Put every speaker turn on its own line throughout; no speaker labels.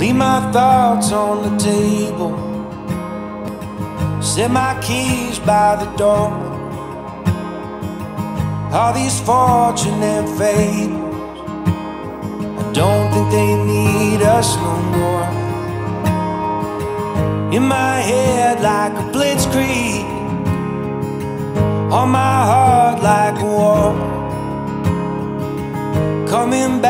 Leave my thoughts on the table. Set my keys by the door. All these fortune and fables, I don't think they need us no more. In my head, like a blitzkrieg, on my heart, like a war. Coming back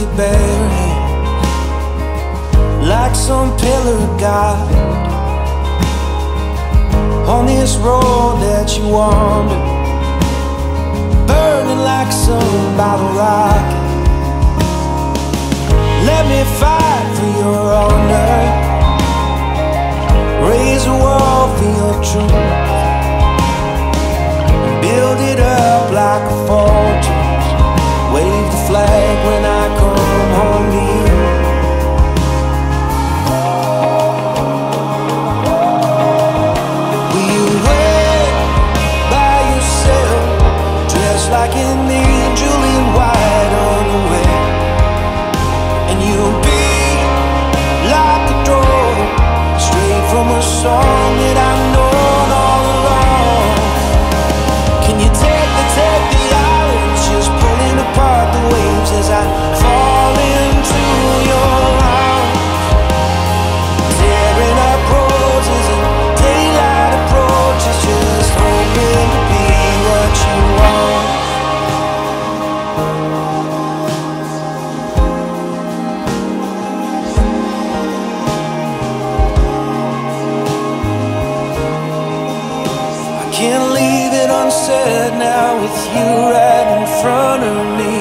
with your like some pillar of God. On this road that you wander. Burning like some bottle rocket. Let me fight for your honor, raise a wall for your truth, song can't leave it unsaid now with you right in front of me.